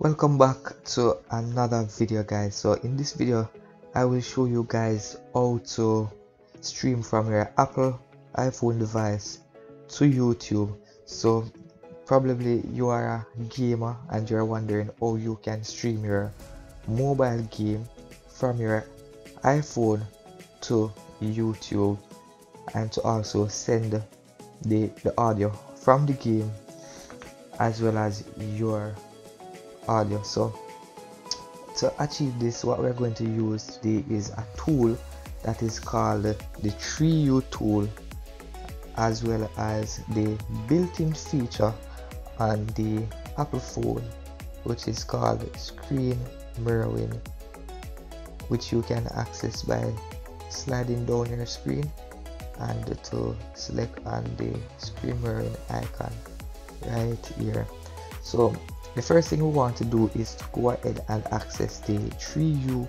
welcome back to another video guys. So in this video i will show you guys how to stream from your apple iphone device to youtube. So probably you are a gamer and you're wondering how you can stream your mobile game from your iphone to youtube and to also send the the audio from the game as well as your audio so to achieve this what we're going to use today is a tool that is called the 3u tool as well as the built-in feature on the Apple phone which is called screen mirroring which you can access by sliding down your screen and to select on the screen mirroring icon right here. So the first thing we want to do is to go ahead and access the 3u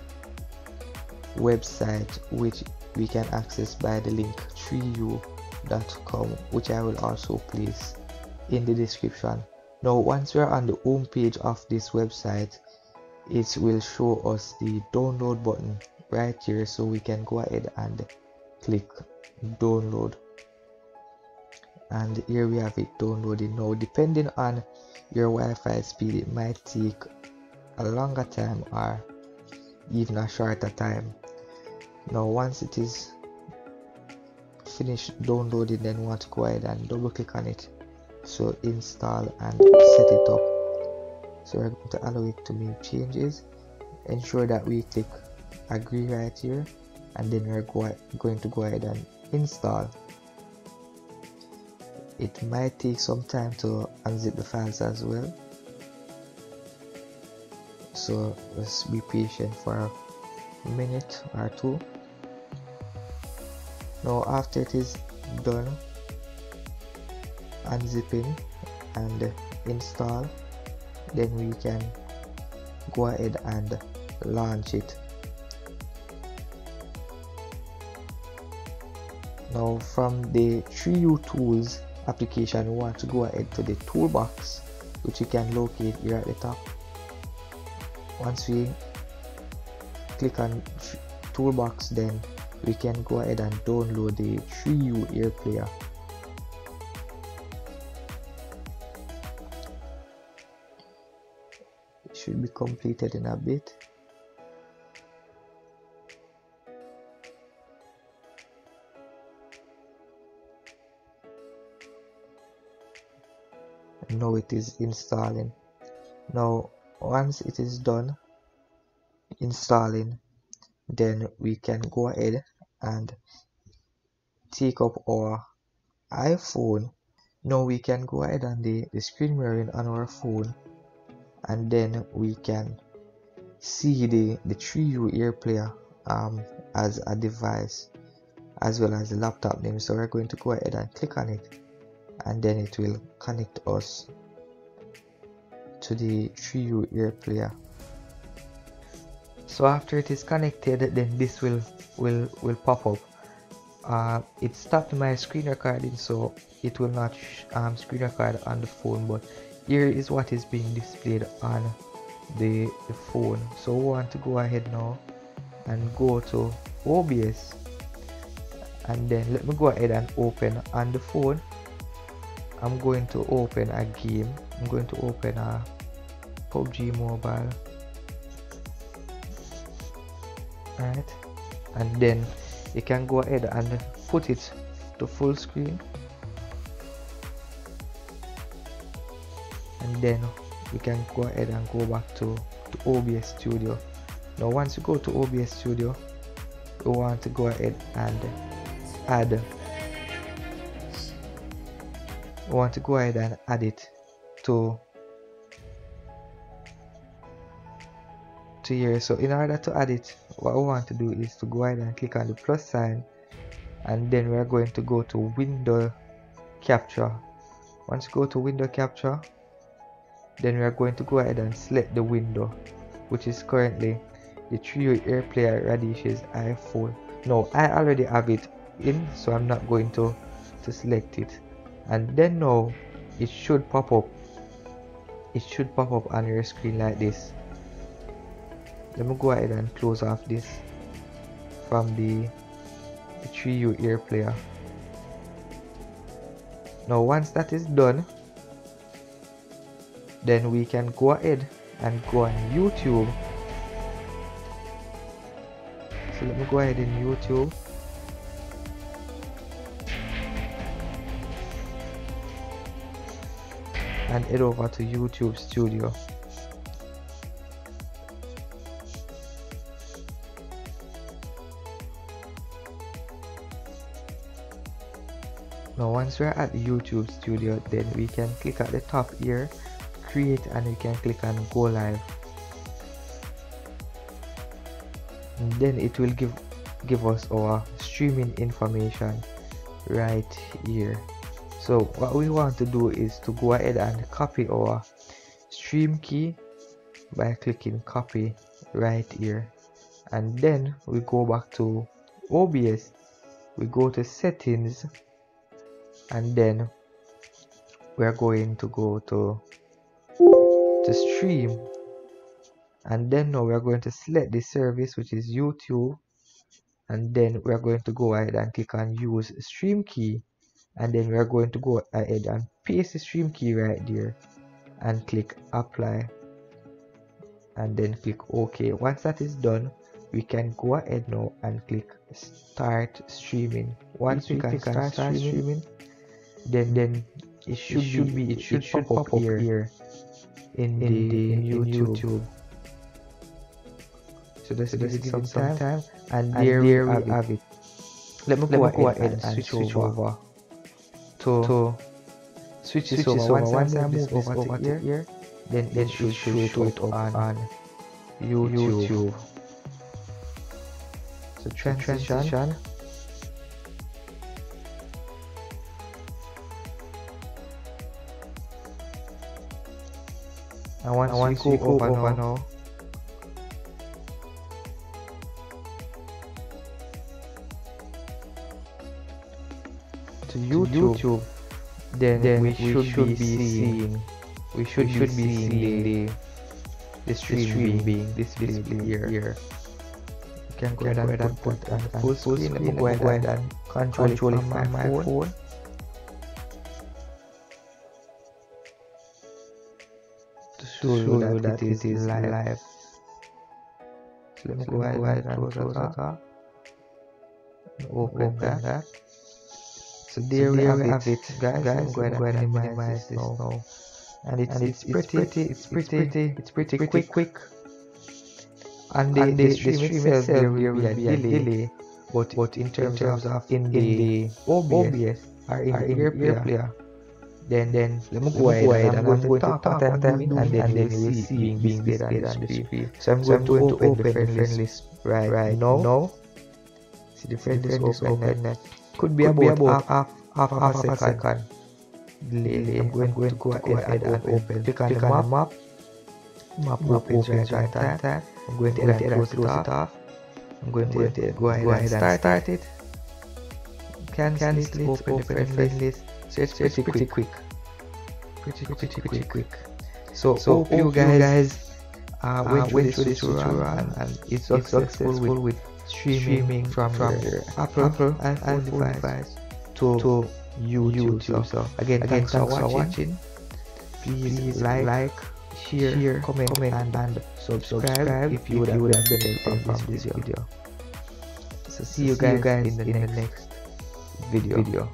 website which we can access by the link 3u.com which I will also place in the description. Now once we're on the home page of this website it will show us the download button right here. So we can go ahead and click download and here we have it downloading now depending on your Wi-Fi speed it might take a longer time or even a shorter time. Now once it is finished downloading then we want to go ahead and double click on it. So install and set it up. So we're going to allow it to make changes. Ensure that we click agree right here. And then we're go going to go ahead and install it might take some time to unzip the files as well. So let's be patient for a minute or two. Now after it is done unzipping and install then we can go ahead and launch it. Now from the 3U tools application we want to go ahead to the toolbox which you can locate here at the top. Once we click on toolbox then we can go ahead and download the 3U air player it should be completed in a bit now it is installing. Now once it is done installing then we can go ahead and take up our iphone. Now we can go ahead and the, the screen mirroring on our phone and then we can see the the 3U air player um, as a device as well as the laptop name. So we're going to go ahead and click on it and then it will connect us to the 3U air player. So after it is connected then this will will will pop up. Uh, it stopped my screen recording so it will not um, screen record on the phone but here is what is being displayed on the, the phone. So we want to go ahead now and go to OBS and then let me go ahead and open on the phone I'm going to open a game. I'm going to open a PUBG mobile. Right? And then you can go ahead and put it to full screen. And then you can go ahead and go back to, to OBS studio. Now once you go to OBS studio you want to go ahead and add we want to go ahead and add it to to here. So in order to add it what we want to do is to go ahead and click on the plus sign and then we're going to go to window capture. Once you go to window capture then we are going to go ahead and select the window which is currently the 3U air player radishes iphone. No i already have it in so i'm not going to to select it and then now it should pop up. It should pop up on your screen like this. Let me go ahead and close off this from the, the 3U air player. Now once that is done then we can go ahead and go on YouTube. So let me go ahead in YouTube and head over to YouTube Studio. Now once we're at YouTube Studio then we can click at the top here create and we can click on go live. And then it will give give us our streaming information right here so what we want to do is to go ahead and copy our stream key by clicking copy right here. And then we go back to OBS we go to settings. And then we're going to go to to stream. And then now we're going to select the service which is YouTube. And then we're going to go ahead and click on use stream key and then we're going to go ahead and paste the stream key right there and click apply. And then click ok. Once that is done we can go ahead now and click start streaming. Once we can start, start streaming, then then it should, it should be it should, it should pop, up here, here in, in the, in YouTube. YouTube. So let's, give it some, time, and, and there, there we have, it. Let me go, ahead, and, and switch, switch over, over to, to switch, switch over. over. Once, Once I move this over, over to here, here then it should, should show it up on, on YouTube. YouTube. So transition. transition I want, I want to go over, over now. To YouTube, YouTube then, then we, should, should be seeing, we should, we should be seeing the, the stream, the stream being displayed here. here. You can go ahead and put on full screen. Me go ahead and control it from my phone. to show you that, that it is live. live. So let me go ahead and close that up. Open, open that. that. So there, so we, have, have it, guys. guys I'm going to minimize, minimize this now. now. And it's, and it's, it's pretty, it's pretty, it's pretty, it's pretty, pretty quick. quick. And the, and the, the stream, the stream itself, there will be a delay, delay but, but in terms, in terms of, of in, in the, the OBS, OBS or in, or the air player, player then then let me go ahead and I'm going to talk at them and then they will see being being displayed on the screen. So I'm going to open the friend list right now. See the friend list open. Could be about half half half half a second delay. I'm going to go ahead and open. Click on the map. Map opens right like that. I'm going to close it off. I'm going to go ahead and start it. Cancel it. Open the friend list so it's pretty, pretty quick. Pretty, pretty, pretty, quick. So, so hope you guys, guys uh, went, through this tutorial and, and it's successful, with streaming from, from your Apple, Apple and iPhone device, device to, to YouTube. YouTube. So again, again thanks, thanks for watching. watching. Please, Please like, like, share, share comment, comment, and, and subscribe, subscribe if you would have benefited from, from this video. video. So see you guys, in, the, in the next video. video.